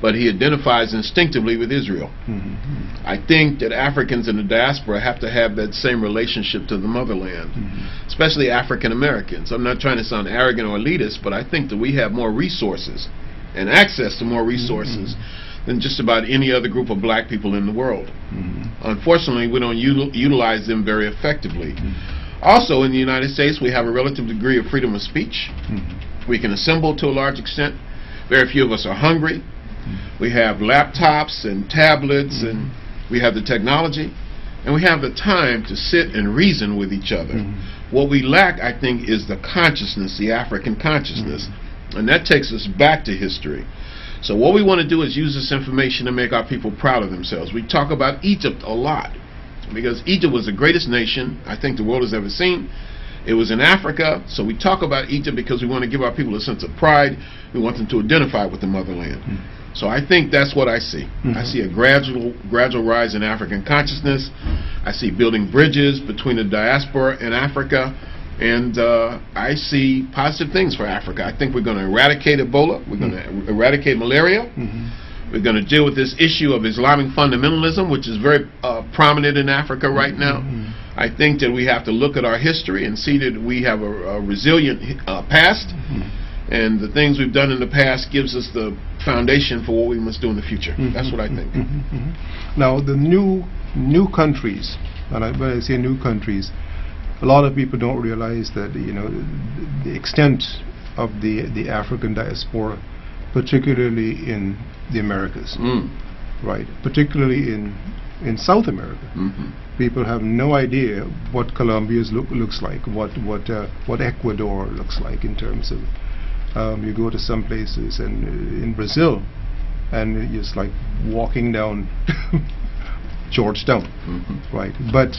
but he identifies instinctively with Israel. Mm-hmm. I think that Africans in the diaspora have to have that same relationship to the motherland, especially African Americans. I'm not trying to sound arrogant or elitist, but I think that we have more resources and access to more resources than just about any other group of black people in the world. Mm-hmm. Unfortunately, we don't util- utilize them very effectively. Also, in the United States, we have a relative degree of freedom of speech. Mm-hmm. We can assemble to a large extent. Very few of us are hungry. We have laptops and tablets, and mm-hmm. we have the technology, and we have the time to sit and reason with each other. Mhm. What we lack, I think, is the consciousness, the African consciousness, mm-hmm. and that takes us back to history. So what we want to do is use this information to make our people proud of themselves. We talk about Egypt a lot because Egypt was the greatest nation I think the world has ever seen. It was in Africa, so we talk about Egypt because we want to give our people a sense of pride. We want them to identify with the motherland. Mm-hmm. So I think that's what I see. I see a gradual gradual rise in African consciousness. I see building bridges between the diaspora and Africa. And uh, I see positive things for Africa. I think we're going to eradicate Ebola. We're going to eradicate malaria. We're going to deal with this issue of Islamic fundamentalism, which is very uh, prominent in Africa right now. I think that we have to look at our history and see that we have a, a resilient uh, past, and the things we've done in the past gives us the foundation for what we must do in the future. That's what I think. Now, the new new countries, and I, when I say new countries, a lot of people don't realize that you know the extent of the the African diaspora, particularly in the Americas, Mm. right? Particularly in in South America, Mhm. people have no idea what Colombia look, looks like, what what uh, what Ecuador looks like in terms of. Um, you go to some places and uh, in Brazil, and it's like walking down Georgetown, Mhm. right? But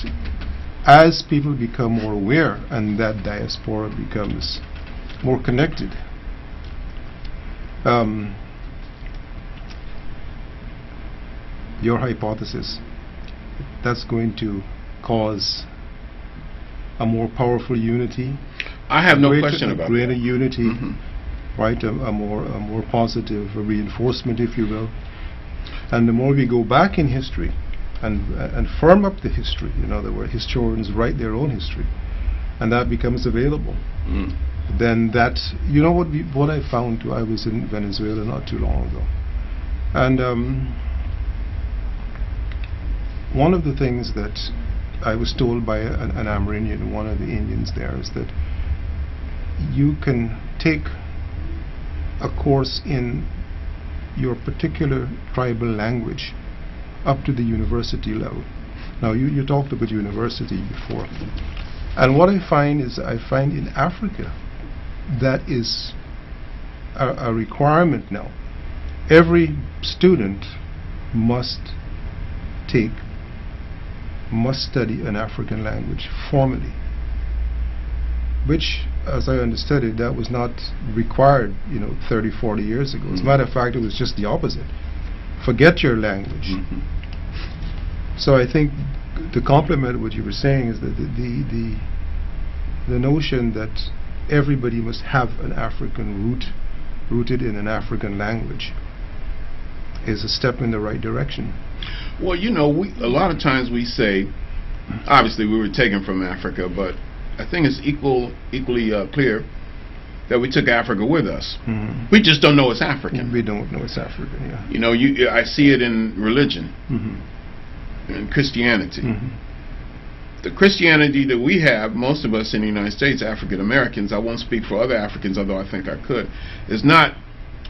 as people become more aware and that diaspora becomes more connected, um, your hypothesis that's going to cause a more powerful unity, I have no question about greater that. unity, Mhm. Right? A, a more a more positive reinforcement, if you will. And the more we go back in history and and firm up the history, in other words, historians write their own history, and that becomes available. Mm. Then that you know what we, what I found too. I was in Venezuela not too long ago, and um, one of the things that I was told by an, an Amerindian, one of the Indians there, is that you can take a course in your particular tribal language up to the university level. Now, you, you talked about university before. And what I find is, I find in Africa, that is a, a requirement now. Every student must take, must study an African language formally which, as I understood it, that was not required, you know, 30, 40 years ago. As a matter of fact, it was just the opposite. Forget your language. Mhm. So I think to complement what you were saying is that the, the, the, the notion that everybody must have an African root, rooted in an African language, is a step in the right direction. Well, you know, we a lot of times we say, obviously we were taken from Africa, but I think it's equal equally uh, clear that we took Africa with us. We just don't know it's African. We don't know it's African, yeah. You know, you I see it in religion, hmm in Christianity. hmm The Christianity that we have, most of us in the United States, African Americans, I won't speak for other Africans, although I think I could, is not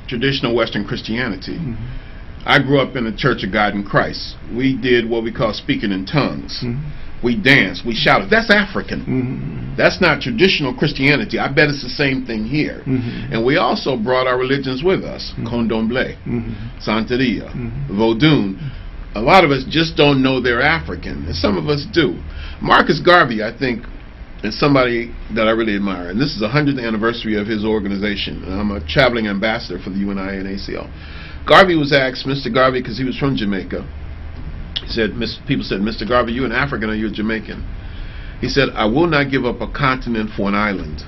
traditional Western Christianity. I grew up in the Church of God in Christ. We did what we call speaking in tongues. We danced, we shouted. That's African. hmm That's not traditional Christianity. I bet it's the same thing here. Mhm. And we also brought our religions with us. Candomblé, hmm Santeria, Mhm. Vodun. A lot of us just don't know they're African, and some of us do. Marcus Garvey, I think, is somebody that I really admire, and this is the 100th anniversary of his organization. And I'm a traveling ambassador for the UNI and ACL. Garvey was asked, Mr. Garvey, because he was from Jamaica. He said, people said, Mr. Garvey, you an African or you a Jamaican? He said, I will not give up a continent for an island.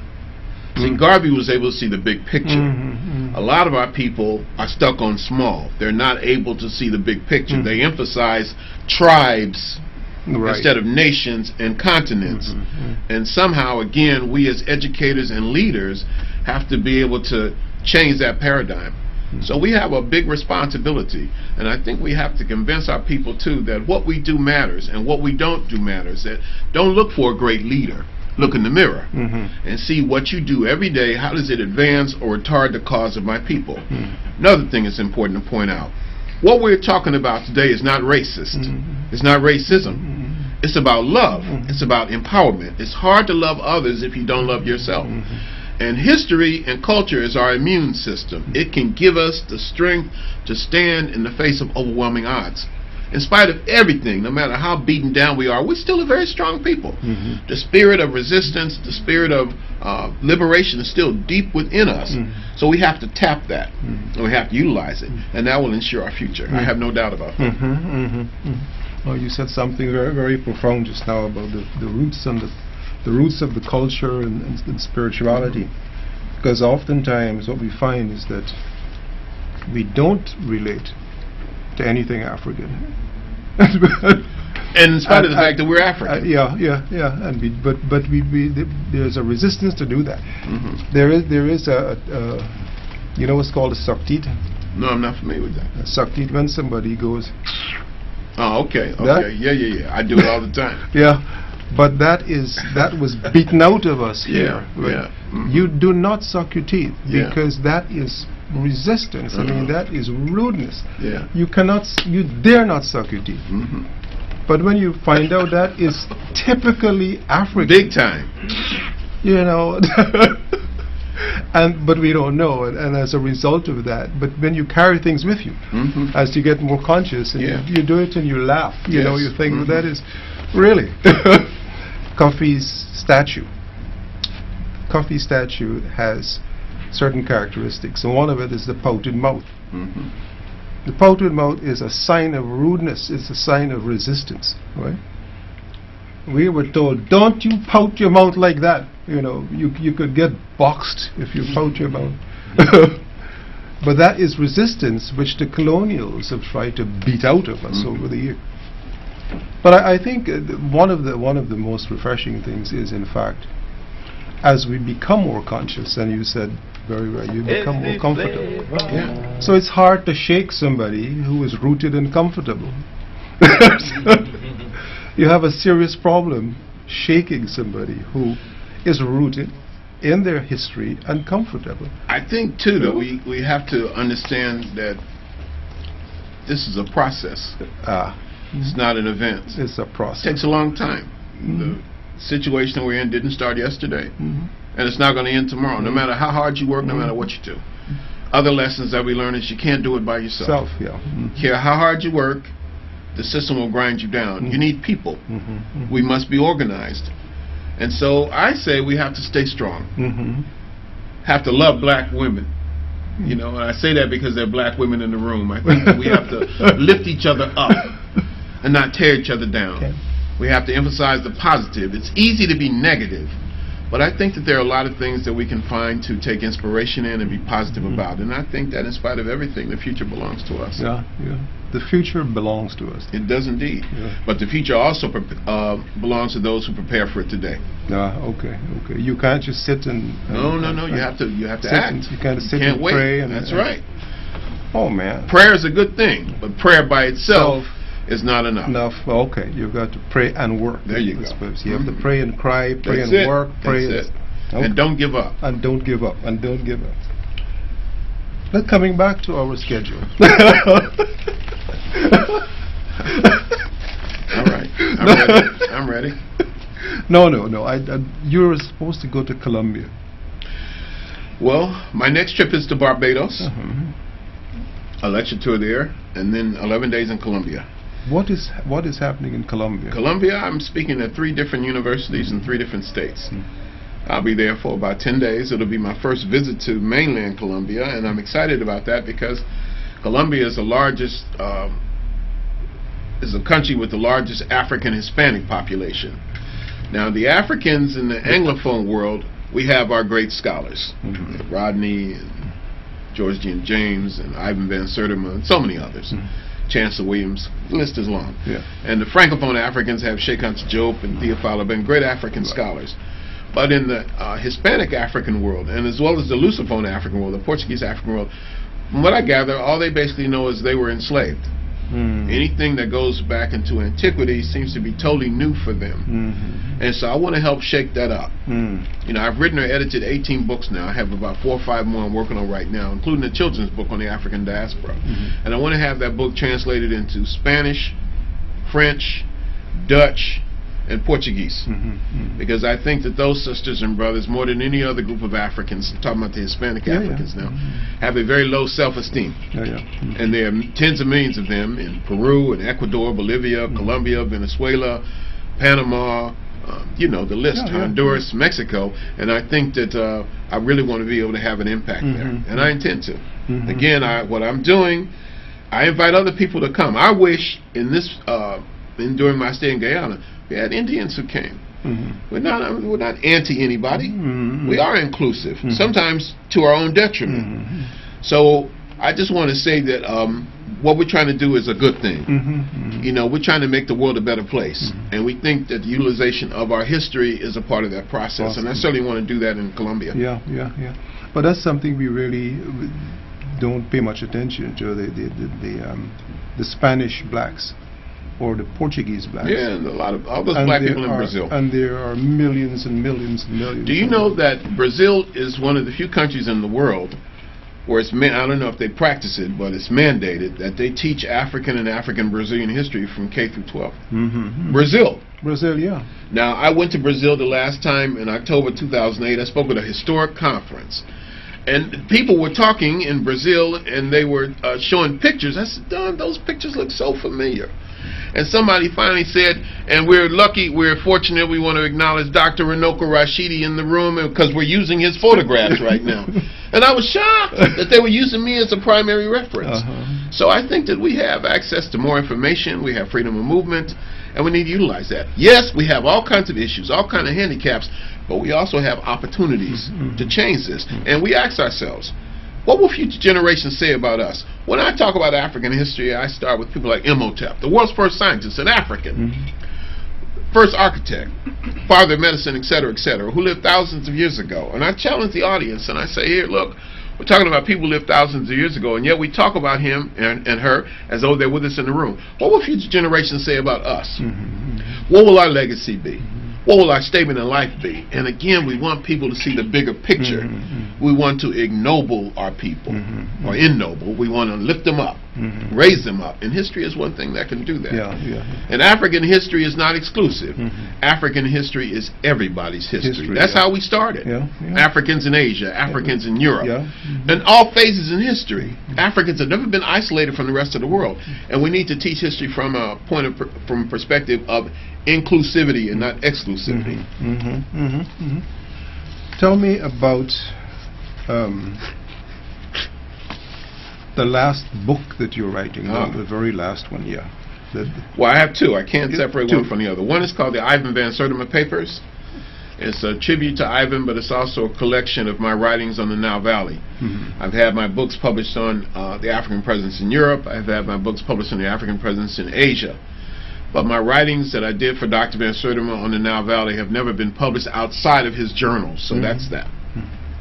See, Garvey was able to see the big picture. Mhm. A lot of our people are stuck on small. They're not able to see the big picture. Mhm. They emphasize tribes Right. instead of nations and continents. Mhm. And somehow, again, we as educators and leaders have to be able to change that paradigm. So we have a big responsibility, and I think we have to convince our people too that what we do matters and what we don't do matters. That don't look for a great leader. Look in the mirror Mhm. and see what you do every day. How does it advance or retard the cause of my people? Mhm. Another thing that's important to point out: what we're talking about today is not racist. Mhm. It's not racism. Mhm. It's about love. Mhm. It's about empowerment. It's hard to love others if you don't love yourself. And history and culture is our immune system. It can give us the strength to stand in the face of overwhelming odds. In spite of everything, no matter how beaten down we are, we're still a very strong people. Mhm. The spirit of resistance, the spirit of uh, liberation is still deep within us. Mhm. So we have to tap that. Mhm. And we have to utilize it. And that will ensure our future. I have no doubt about that. Mhm, mhm, mhm. Well, you said something very, very profound just now about the, the roots and the, the roots of the culture and, and, and spirituality. Because oftentimes what we find is that we don't relate to anything African. And in spite of the fact that we're Uh, African. yeah, yeah, yeah. And we, but but we, we th- there's a resistance to do that. Mhm. There is there is a, a you know what's called a saktit. No, I'm not familiar with that. A saktit when somebody goes Oh, okay, okay, That- yeah, yeah, yeah. I do it all the time. Yeah, but that is that was beaten out of us Yeah, here. right? yeah, mhm. You do not suck your teeth Yeah. because that is resistance. I mean, Uh-huh. that is rudeness. Yeah. You cannot, you dare not suck your teeth. hmm But when you find out that is typically African, Big time. you know. And but we don't know, and, and as a result of that, but when you carry things with you, hmm as you get more conscious and Yeah. you, you do it and you laugh you know you think Mhm. that is really Cuffy's statue. Cuffy's statue has certain characteristics and one of it is the pouted mouth. Hmm the pouted mouth is a sign of rudeness it's a sign of resistance right? We were told don't you pout your mouth like that. You know you you could get boxed if you pout your mouth. But that is resistance which the colonials have tried to beat out of us Mhm. over the years but I, I think uh, one of the one of the most refreshing things is in fact as we become more conscious and you said very well you become more comfortable Yeah. so it's hard to shake somebody who is rooted and comfortable. you have a serious problem shaking somebody who is rooted in their history and comfortable. I think too that we we have to understand that this is a process. Ah, It's not an event. It's a process. It takes a long time. Mhm. The situation we're in didn't start yesterday, Mhm. and it's not going to end tomorrow. No matter how hard you work, no matter what you do. Other lessons that we learn is you can't do it by yourself. Self, yeah. Mhm. Care how hard you work, the system will grind you down. You need people. We must be organized. And so I say we have to stay strong. Have to love black women. You know, and I say that because there are black women in the room. I think we have to lift each other up and not tear each other down. Okay. We have to emphasize the positive. It's easy to be negative, but I think that there are a lot of things that we can find to take inspiration in and be positive Mhm. about. And I think that in spite of everything, the future belongs to us. Yeah, yeah. The future belongs to us. It does indeed. Yeah. But the future also uh, belongs to those who prepare for it today. Ah, okay, okay. You can't just sit and. No, and- no, no. You have to. You have to act. and- you gotta sit can't and wait. pray and- That's and- right. Oh man. Prayer is a good thing, but prayer by itself is not enough. enough. Okay, you've got to pray and work. There you I go. suppose you have to Mhm. pray and cry, pray That's and it. work, pray That's and. Okay. And don't give up. and don't give up, and don't give up. But coming back to our schedule. All right. I'm ready. I'm ready. No, no, no. I, I, you're supposed to go to Colombia. Well, my next trip is to Barbados. Mhm. A lecture tour there, and then 11 days in Colombia. What is what is happening in Colombia? Colombia, I'm speaking at three different universities in three different states. Mm. I'll be there for about 10 days. It'll be my first visit to mainland Colombia, and I'm excited about that because Colombia is the largest, um, is a country with the largest African Hispanic population. Now, the Africans in the Anglophone world, we have our great scholars, Mhm. Rodney and George G. M. James and Ivan Van Sertima and so many others. Chancellor Williams, the list is long. Yeah. And the Francophone Africans have Cheikh Anta Diop and Theophile Ben, great African scholars. But in the uh, Hispanic African world, and as well as the Lusophone African world, the Portuguese African world, from what I gather, all they basically know is they were enslaved. Mm. Anything that goes back into antiquity seems to be totally new for them. Mhm. And so I want to help shake that up. Mm. You know, I've written or edited 18 books now. I have about four or five more I'm working on right now, including a children's book on the African diaspora. Mhm. And I want to have that book translated into Spanish, French, Dutch, and Portuguese. Mhm, mhm. Because I think that those sisters and brothers, more than any other group of Africans, I'm talking about the Hispanic Yeah, yeah. Africans now, Mhm. have a very low self-esteem. Yeah, yeah. Mhm. And there are tens of millions of them in Peru and Ecuador, Bolivia, Mm-hmm. Colombia, Venezuela, Panama, um, you know, the list, Yeah, yeah. Honduras, Mexico. And I think that uh, I really want to be able to have an impact there. Mhm. And I intend to. Again, I, what I'm doing, I invite other people to come. I wish in this, uh, in, during my stay in Guyana, we had Indians who came. Mhm. We're not, mean, we're not anti anybody. Mhm. We are inclusive, Mhm. sometimes to our own detriment. Mhm. So I just want to say that um, what we're trying to do is a good thing. Mhm. Mhm. You know, we're trying to make the world a better place, and we think that the utilization of our history is a part of that process. And I certainly want to do that in Colombia. Yeah, yeah, yeah. But that's something we really uh, don't pay much attention to. The the the, the, um, the Spanish blacks or the Portuguese blacks. Yeah, and a lot of all those And black people in are- Brazil. And there are millions and millions and millions. Do you know that Brazil is one of the few countries in the world where it's man I don't know if they practice it, but it's mandated that they teach African and African Brazilian history from K through 12. Mhm. Brazil. Brazil, yeah. Now, I went to Brazil the last time in October 2008. I spoke at a historic conference. And people were talking in Brazil and they were uh, showing pictures. I said, Don, those pictures look so familiar. And somebody finally said, and we're lucky, we're fortunate, we want to acknowledge Dr. Runoko Rashidi in the room because we're using his photographs right now. And I was shocked that they were using me as a primary reference. Uh-huh. So I think that we have access to more information, we have freedom of movement, and we need to utilize that. Yes, we have all kinds of issues, all kinds of handicaps, but we also have opportunities Mhm. to change this. And we ask ourselves, what will future generations say about us? When I talk about African history, I start with people like Imhotep, the world's first scientist, an African, Mhm. first architect, father of medicine, et cetera, et cetera, who lived thousands of years ago. And I challenge the audience and I say, here, look, we're talking about people who lived thousands of years ago, and yet we talk about him and, and her as though they're with us in the room. What will future generations say about us? Mhm. What will our legacy be? What will our statement in life be? And again, we want people to see the bigger picture. Mhm. We want to ignoble our people, Mhm. or ennoble. We want to lift them up, Mhm. raise them up. And history is one thing that can do that. Yeah, yeah. And African history is not exclusive. Mhm. African history is everybody's history. History, That's yeah. how we started. Yeah. Africans in Asia, Africans in Europe, Yeah. Mhm. and all phases in history. Africans have never been isolated from the rest of the world, and we need to teach history from a point of per- from a perspective of inclusivity and not exclusivity. Mhm, mhm, mhm. Tell me about um, the last book that you're writing, the- Ah. the very last one, yeah. Well, I have two. I can't separate two. one from the other. One is called the Ivan Van Sertima Papers. It's a tribute to Ivan, but it's also a collection of my writings on the Nile Valley. Mhm. I've had my books published on uh, the African presence in Europe. I've had my books published on the African presence in Asia. But my writings that I did for Dr. Van Sertima on the Nile Valley have never been published outside of his journals. So Mhm. that's that.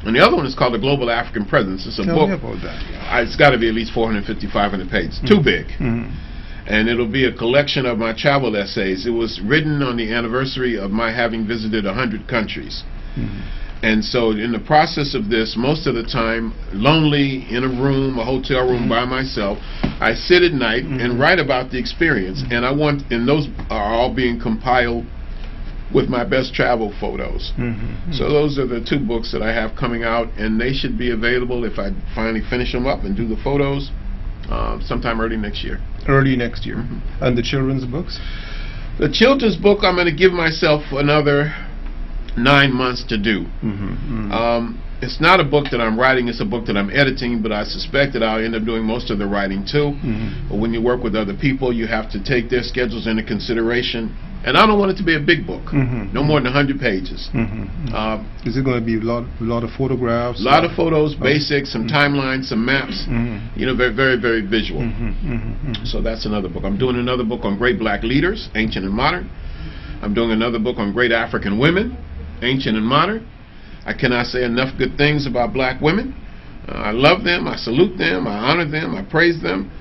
And the other one is called The Global African Presence. It's a Tell book. me about that. yeah. It's got to be at least 450, 500 pages. Too big Mhm. and it'll be a collection of my travel essays. It was written on the anniversary of my having visited 100 countries. Mhm. And so, in the process of this, most of the time, lonely in a room, a hotel room by myself, I sit at night and write about the experience. And I want, and those are all being compiled with my best travel photos. Mhm. So those are the two books that I have coming out, and they should be available if I finally finish them up and do the photos uh, sometime early next year. early next year. Mm-hmm. And the children's books? The children's book, I'm going to give myself another nine months to do. Mhm. Um, it's not a book that I'm writing, it's a book that I'm editing, but I suspect that I'll end up doing most of the writing too. Mhm. But when you work with other people, you have to take their schedules into consideration. And I don't want it to be a big book, Mhm. no more than 100 pages. Mhm. Uh, Is it going to be a lot, a lot of photographs? a lot of photos, basics, some timelines, some maps. Mhm. You know, very, very, very visual. So that's another book. I'm doing another book on great black leaders, ancient and modern. I'm doing another book on great African women, ancient and modern. I cannot say enough good things about black women. Uh, I love them, I salute them, I honor them, I praise them.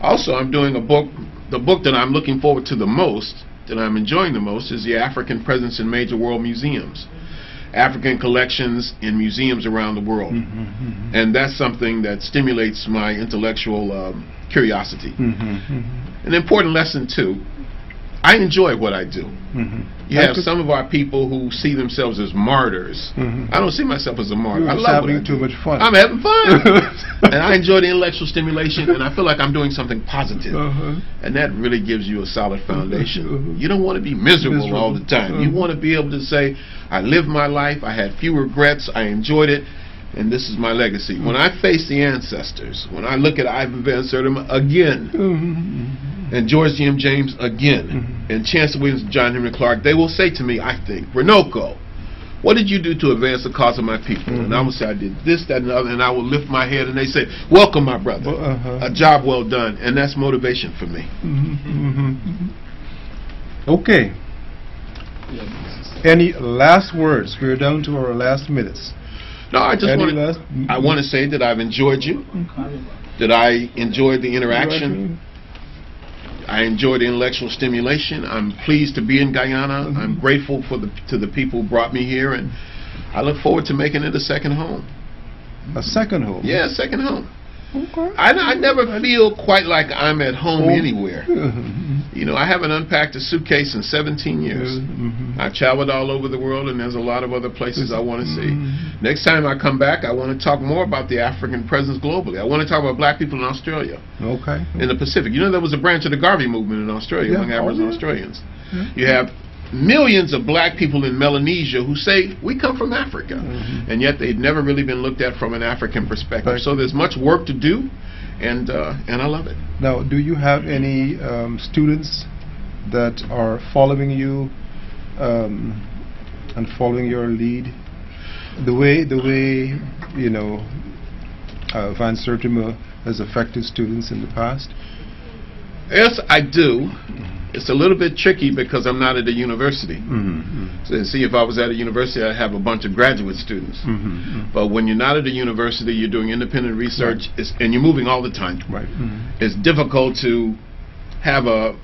Also, I'm doing a book, the book that I'm looking forward to the most, that I'm enjoying the most, is the African presence in major world museums. African collections in museums around the world. Mhm. Mhm. And that's something that stimulates my intellectual um, curiosity. Mhm. Mhm. An important lesson too. I enjoy what I do. Mhm. You I have some of our people who see themselves as martyrs. Mhm. I don't see myself as a martyr. You're I love having too much fun. I'm having fun. and I enjoy the intellectual stimulation, and I feel like I'm doing something positive. Uh-huh. And that really gives you a solid foundation. Mhm. You don't want to be miserable, all the Miserable. time. You Mhm. want to be able to say, I lived my life, I had few regrets, I enjoyed it, and this is my legacy. When I face the ancestors, when I look at Ivan Van Sertima again, Mhm. and George G. M. James again, Mhm. and Chancellor Williams and John Henrik Clarke, they will say to me, I think, Runoko, what did you do to advance the cause of my people? And I Mhm. will say, I did this, that, and the other, and I will lift my head, and they say, Welcome, my brother. Well, uh-huh. A job well done, and that's motivation for me. Mhm, mhm, mhm. Okay. Any last words? We're down to our last minutes. No, I just want to. I want to say that I've enjoyed you. That I enjoyed the interaction. I enjoyed the intellectual stimulation. I'm pleased to be in Guyana. Mhm. I'm grateful for the to the people who brought me here, and I look forward to making it a second home. A second home. Yeah, second home. Okay. I, I never feel quite like I'm at home Home. anywhere. Mhm. You know, I haven't unpacked a suitcase in 17 years. Mhm. I've traveled all over the world, and there's a lot of other places I want to see. Mhm. Next time I come back, I want to talk more about the African presence globally. I want to talk about black people in Australia, Okay. in the Pacific. You know, there was a branch of the Garvey movement in Australia Yeah. among Oh, yeah. Australians. Yeah. You have millions of black people in Melanesia who say, we come from Africa. Mhm. And yet they've never really been looked at from an African perspective. So there's much work to do, and, uh, and I love it. Now, do you have any um, students that are following you um, and following your lead? The way, the way, you know, uh, Van Sertima has affected students in the past? Yes, I do. It's a little bit tricky because I'm not at a university. Mm-hmm. So, see, if I was at a university, I'd have a bunch of graduate students. Mm-hmm. But when you're not at a university, you're doing independent research, it's, and you're moving all the time. Right. Mm-hmm. It's difficult to have a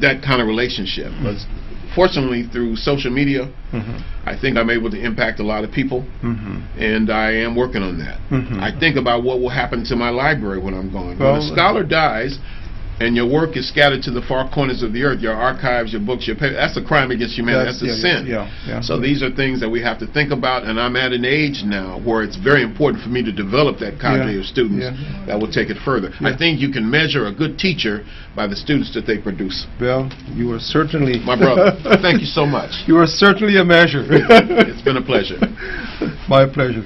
that kind of relationship. But fortunately, through social media, Mm-hmm. I think I'm able to impact a lot of people, Mm-hmm. and I am working on that. I think about what will happen to my library when I'm gone. Well, when a scholar dies, and your work is scattered to the far corners of the earth, your archives, your books, your papers, that's a crime against humanity. That's, That's- a yeah, sin. yeah, yeah. So these are things that we have to think about, and I'm at an age now where it's very important for me to develop that cadre Yeah, of students yeah. that will take it further. I think you can measure a good teacher by the students that they produce. Well, you are certainly... My brother, thank you so much. You are certainly a measure. It's been a pleasure. My pleasure.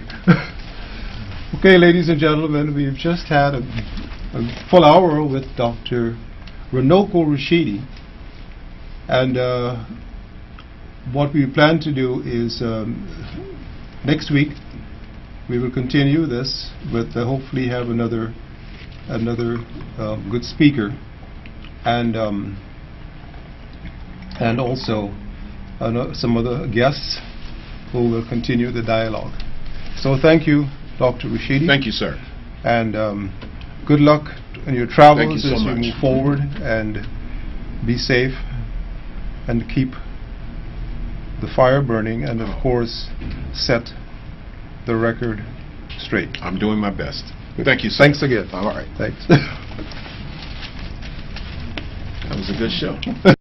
okay, ladies and gentlemen, we've just had a, a full hour with Dr. Runoko Rashidi. And uh, what we plan to do is um, next week we will continue this, but uh, hopefully have another another um, good speaker, and um, and also ano- some other guests who will continue the dialogue. So thank you, Dr. Rashidi. Thank you, sir. And um, good luck in your travels you so as you move forward and be safe and keep the fire burning and of course set the record straight. I'm doing my best. Thank you, sir. Thanks again. All right. Thanks. That was a good show.